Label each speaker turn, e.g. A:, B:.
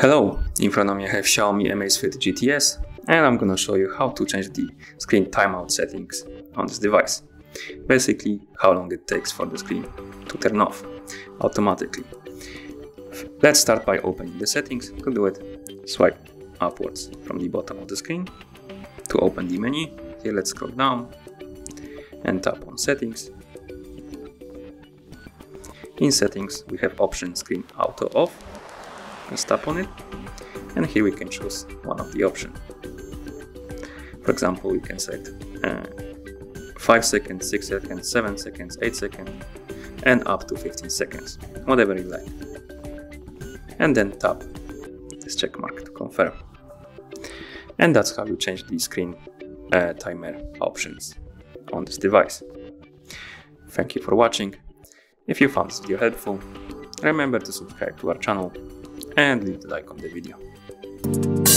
A: Hello, in front of me I have Xiaomi Amazfit GTS and I'm gonna show you how to change the screen timeout settings on this device. Basically, how long it takes for the screen to turn off automatically. Let's start by opening the settings. To do it, swipe upwards from the bottom of the screen to open the menu. Here let's scroll down and tap on settings. In settings we have option screen auto off. Let's tap on it and here we can choose one of the options. For example, we can set uh, 5 seconds, 6 seconds, 7 seconds, 8 seconds and up to 15 seconds, whatever you like. And then tap this check mark to confirm. And that's how you change the screen uh, timer options on this device. Thank you for watching. If you found this video helpful, remember to subscribe to our channel and leave the like on the video.